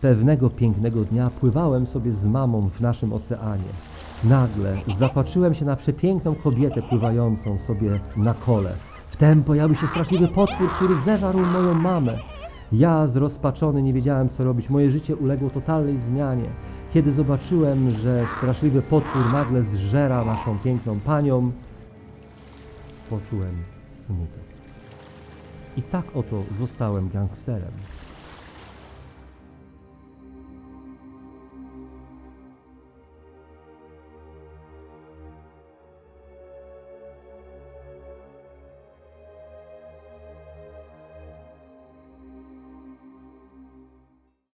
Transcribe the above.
Pewnego pięknego dnia pływałem sobie z mamą w naszym oceanie. Nagle zapatrzyłem się na przepiękną kobietę pływającą sobie na kole. Wtem pojawił się straszliwy potwór, który zeżarł moją mamę. Ja zrozpaczony nie wiedziałem co robić. Moje życie uległo totalnej zmianie. Kiedy zobaczyłem, że straszliwy potwór nagle zżera naszą piękną panią, poczułem smutek. I tak oto zostałem gangsterem.